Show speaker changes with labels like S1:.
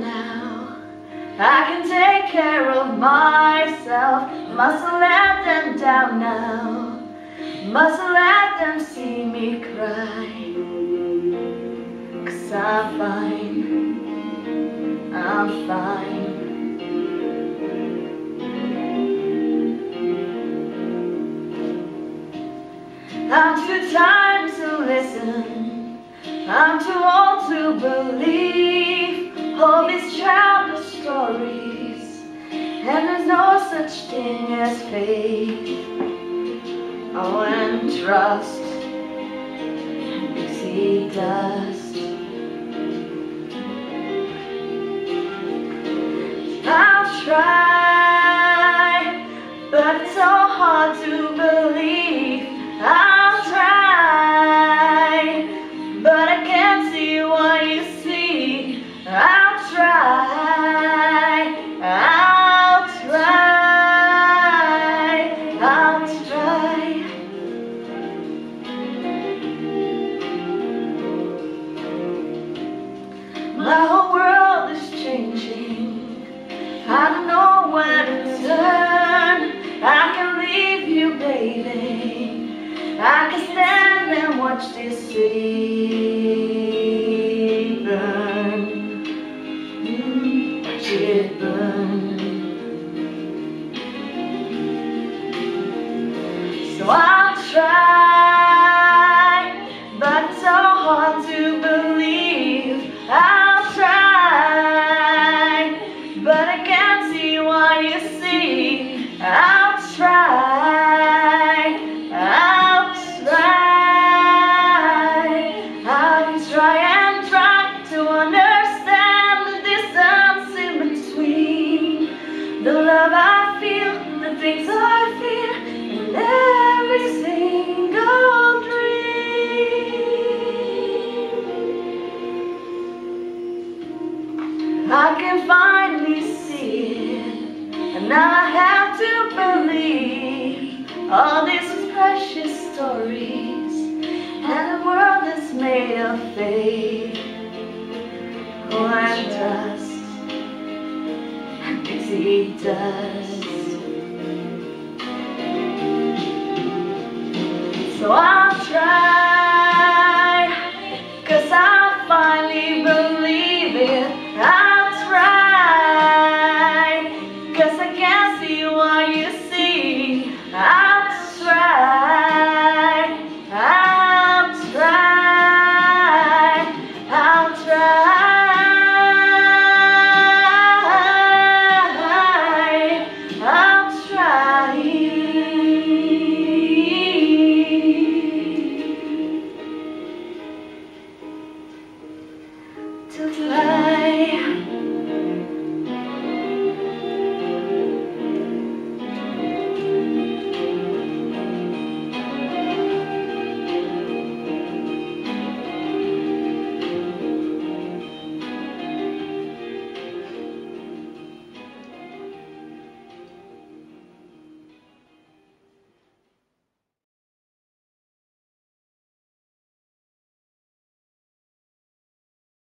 S1: now. I can take care of myself. Mustn't let them down now. Mustn't let them see me cry. Cause I'm fine. I'm fine. I'm too tired to listen. I'm too old to believe such thing as faith. Oh, and trust. And pixie dust. I'll try, watch this city burn. Mm, watch it burn. So I'll try, but it's so hard to believe. I'll try and try to understand the distance in between the love I feel, the things I feel, and every single dream. I can finally see it, and I have to believe all these precious and world of faith. And trust and pixie dust. to fly.